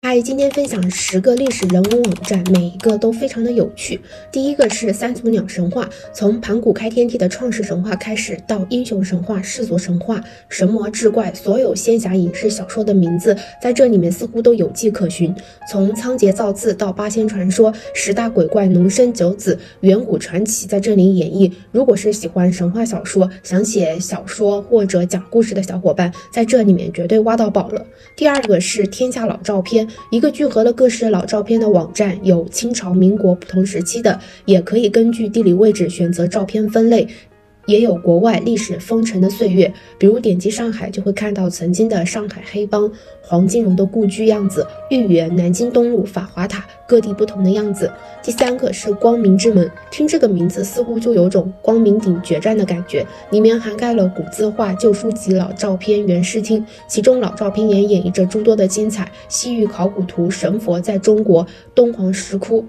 嗨，今天分享十个历史人文网站，每一个都非常的有趣。第一个是三足鸟神话，从盘古开天地的创世神话开始，到英雄神话、世俗神话、神魔志怪，所有仙侠影视小说的名字在这里面似乎都有迹可循。从仓颉造字到八仙传说，十大鬼怪、龙生九子、远古传奇在这里演绎。如果是喜欢神话小说、想写小说或者讲故事的小伙伴，在这里面绝对挖到宝了。第二个是天下老照片。一个聚合了各式老照片的网站，有清朝、民国不同时期的，也可以根据地理位置选择照片分类，也有国外历史风尘的岁月，比如点击上海就会看到曾经的上海黑帮。黄金荣的故居样子，豫园、南京东路、法华塔，各地不同的样子。第三个是光明之门，听这个名字似乎就有种光明顶决战的感觉。里面涵盖了古字画、旧书籍、老照片、原视听，其中老照片也演绎着诸多的精彩。西域考古图、神佛在中国、敦煌石窟。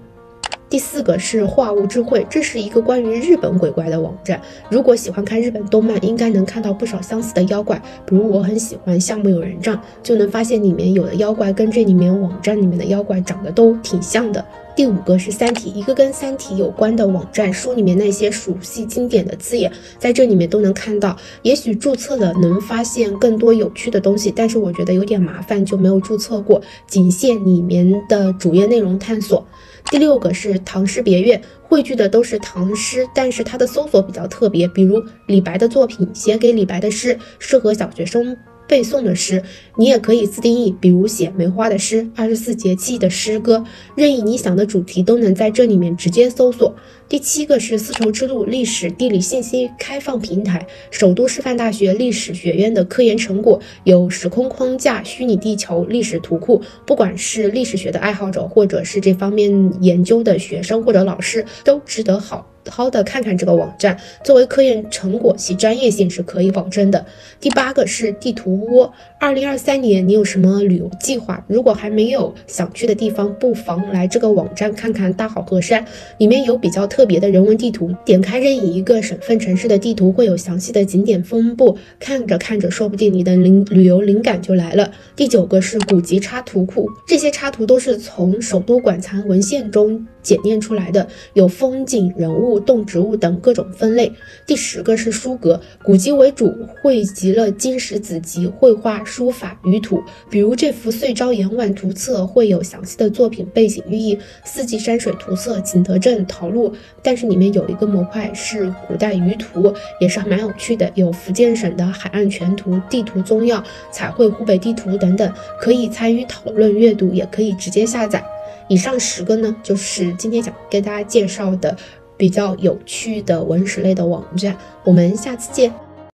第四个是化物智慧，这是一个关于日本鬼怪的网站。如果喜欢看日本动漫，应该能看到不少相似的妖怪。比如我很喜欢《项目有人帐》，就能发现里面有的妖怪跟这里面网站里面的妖怪长得都挺像的。第五个是《三体》，一个跟《三体》有关的网站，书里面那些熟悉经典的字眼，在这里面都能看到。也许注册了能发现更多有趣的东西，但是我觉得有点麻烦，就没有注册过，仅限里面的主页内容探索。第六个是唐诗别院，汇聚的都是唐诗，但是它的搜索比较特别，比如李白的作品，写给李白的诗，适合小学生。背诵的诗，你也可以自定义，比如写梅花的诗、二十四节气的诗歌，任意你想的主题都能在这里面直接搜索。第七个是丝绸之路历史地理信息开放平台，首都师范大学历史学院的科研成果有时空框架、虚拟地球、历史图库，不管是历史学的爱好者，或者是这方面研究的学生或者老师，都值得好。好的，看看这个网站，作为科研成果，其专业性是可以保证的。第八个是地图窝。二零二三年你有什么旅游计划？如果还没有想去的地方，不妨来这个网站看看大好河山，里面有比较特特别的人文地图。点开任意一个省份城市的地图，会有详细的景点分布。看着看着，说不定你的灵旅游灵感就来了。第九个是古籍插图库，这些插图都是从首都馆藏文献中检验出来的，有风景、人物。动植物等各种分类。第十个是书阁，古籍为主，汇集了金石子集、绘画、书法、舆图。比如这幅《岁朝延晚图册》会有详细的作品背景寓意，《四季山水图册》、景德镇陶录。但是里面有一个模块是古代舆图，也是蛮有趣的，有福建省的海岸全图、地图宗要、彩绘湖北地图等等，可以参与讨论阅读，也可以直接下载。以上十个呢，就是今天想给大家介绍的。比较有趣的文史类的网站，我们下次见。